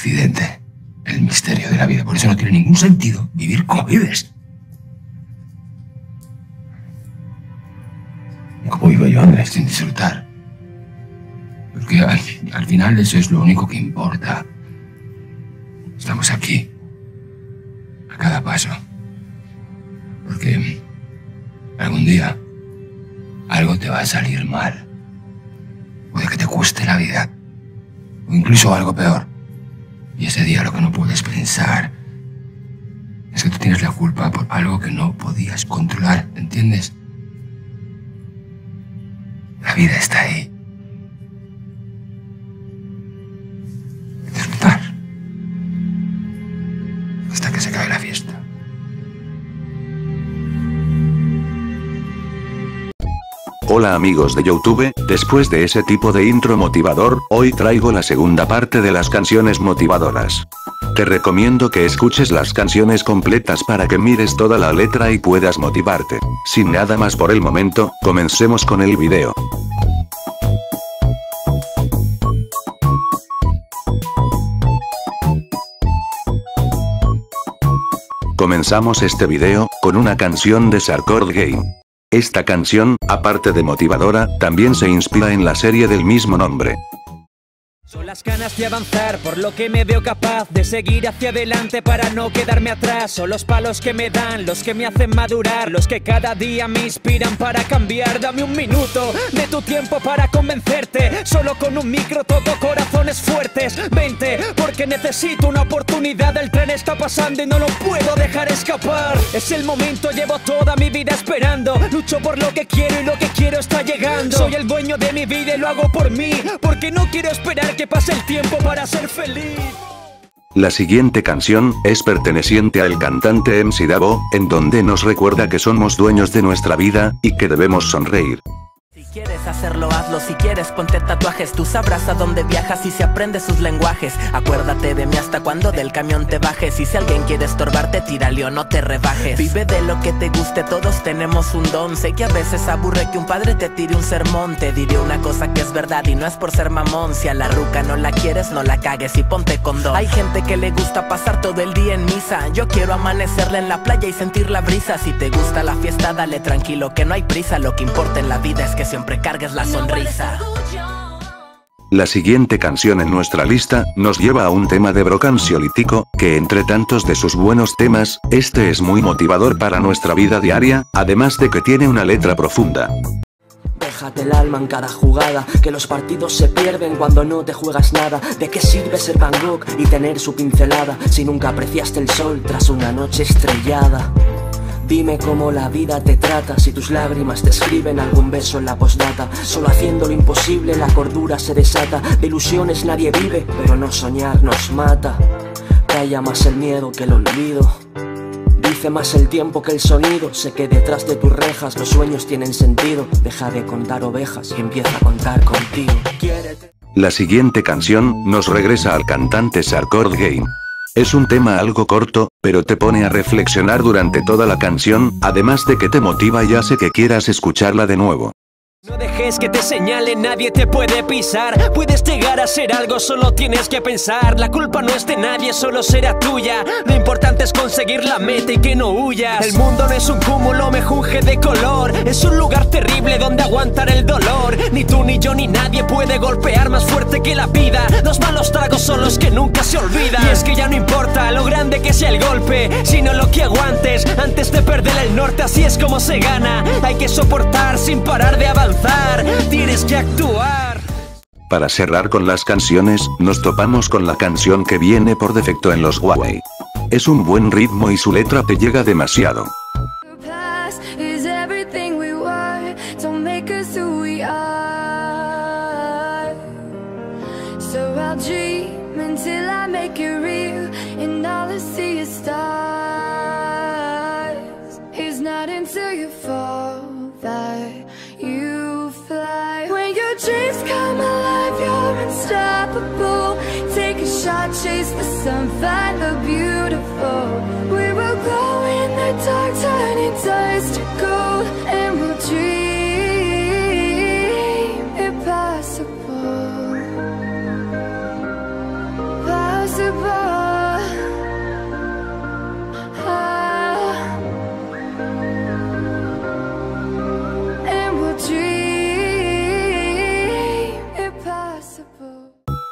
accidente, el misterio de la vida. Por eso no tiene ningún sentido vivir como vives. Como vivo yo, Andrés, sin disfrutar. Porque al, al final eso es lo único que importa. Estamos aquí, a cada paso. Porque algún día algo te va a salir mal. Puede que te cueste la vida. O incluso algo peor. Y ese día lo que no puedes pensar es que tú tienes la culpa por algo que no podías controlar, ¿entiendes? La vida está ahí. Hola amigos de Youtube, después de ese tipo de intro motivador, hoy traigo la segunda parte de las canciones motivadoras. Te recomiendo que escuches las canciones completas para que mires toda la letra y puedas motivarte. Sin nada más por el momento, comencemos con el video. Comenzamos este video, con una canción de Sarcord Game. Esta canción, aparte de motivadora, también se inspira en la serie del mismo nombre. Son las ganas de avanzar, por lo que me veo capaz de seguir hacia adelante para no quedarme atrás. Son los palos que me dan, los que me hacen madurar, los que cada día me inspiran para cambiar. Dame un minuto de tu tiempo para convencerte. Solo con un micro toco corazones fuertes. Vente, porque necesito una oportunidad. El tren está pasando y no lo puedo dejar escapar. Es el momento, llevo toda mi vida esperando. Lucho por lo que quiero y lo que quiero está llegando. Soy el dueño de mi vida y lo hago por mí, porque no quiero esperar que pase el tiempo para ser feliz. La siguiente canción es perteneciente al cantante MC Davo, en donde nos recuerda que somos dueños de nuestra vida, y que debemos sonreír. Quieres hacerlo, hazlo. Si quieres, ponte tatuajes. Tú sabrás a dónde viajas y si aprendes sus lenguajes. Acuérdate de mí hasta cuando del camión te bajes. Y si alguien quiere estorbarte, tírale o no te rebajes. Vive de lo que te guste, todos tenemos un don. Sé que a veces aburre que un padre te tire un sermón. Te diré una cosa que es verdad y no es por ser mamón. Si a la ruca no la quieres, no la cagues y ponte condón. Hay gente que le gusta pasar todo el día en misa. Yo quiero amanecerla en la playa y sentir la brisa. Si te gusta la fiesta, dale tranquilo que no hay prisa. Lo que importa en la vida es que siempre cargues la sonrisa. La siguiente canción en nuestra lista, nos lleva a un tema de brocansiolítico, que entre tantos de sus buenos temas, este es muy motivador para nuestra vida diaria, además de que tiene una letra profunda. Déjate el alma en cada jugada, que los partidos se pierden cuando no te juegas nada. ¿De qué sirve ser Van Gogh y tener su pincelada si nunca apreciaste el sol tras una noche estrellada? Dime cómo la vida te trata, si tus lágrimas te escriben algún beso en la postdata. Solo haciendo lo imposible la cordura se desata. De ilusiones nadie vive, pero no soñar nos mata. Calla más el miedo que el olvido. Dice más el tiempo que el sonido. Sé que detrás de tus rejas los sueños tienen sentido. Deja de contar ovejas y empieza a contar contigo. La siguiente canción, nos regresa al cantante Sarcord Game. Es un tema algo corto, pero te pone a reflexionar durante toda la canción, además de que te motiva y hace que quieras escucharla de nuevo. No dejes que te señale, nadie te puede pisar. Puedes llegar a ser algo, solo tienes que pensar. La culpa no es de nadie, solo será tuya. Lo importante es conseguir la meta y que no huyas. El mundo no es un cúmulo mejunje de color. Es un lugar terrible donde aguantar el dolor. Ni tú, ni yo, ni nadie puede golpear más fuerte que la vida. Los malos tragos son los que nunca se olvidan. Y es que ya no importa lo grande que sea el golpe, sino lo que aguantes antes de perder el norte. Así es como se gana. Hay que soportar sin parar de avanzar. Tienes que actuar. Para cerrar con las canciones, nos topamos con la canción que viene por defecto en los Huawei. Es un buen ritmo y su letra te llega demasiado. Unstoppable. Take a shot, chase the sun, find the beautiful. We will glow in the dark,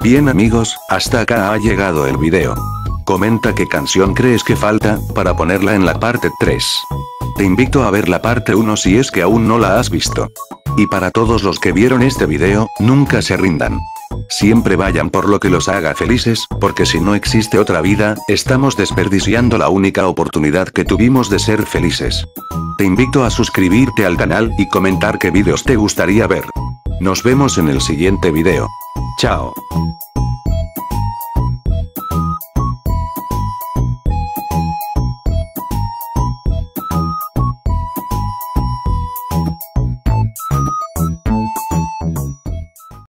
Bien amigos, hasta acá ha llegado el video. Comenta qué canción crees que falta, para ponerla en la parte 3. Te invito a ver la parte 1 si es que aún no la has visto. Y para todos los que vieron este video, nunca se rindan. Siempre vayan por lo que los haga felices, porque si no existe otra vida, estamos desperdiciando la única oportunidad que tuvimos de ser felices. Te invito a suscribirte al canal y comentar qué videos te gustaría ver. Nos vemos en el siguiente video. Chao.